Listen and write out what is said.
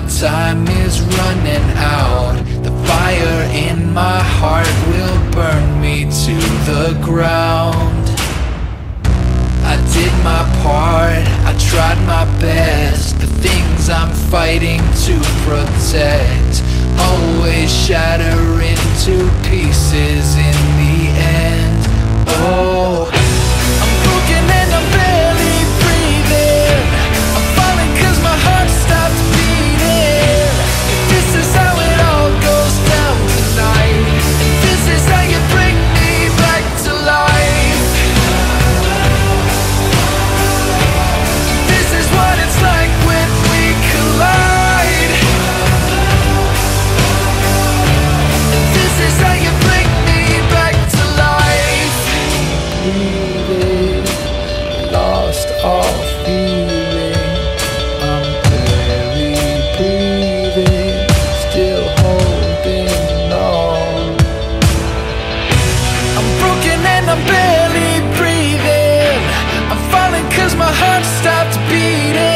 time is running out. The fire in my heart will burn me to the ground. I did my part, I tried my best. The things I'm fighting to protect always shatter Broken and I'm barely breathing. I'm cause my heart stopped beating.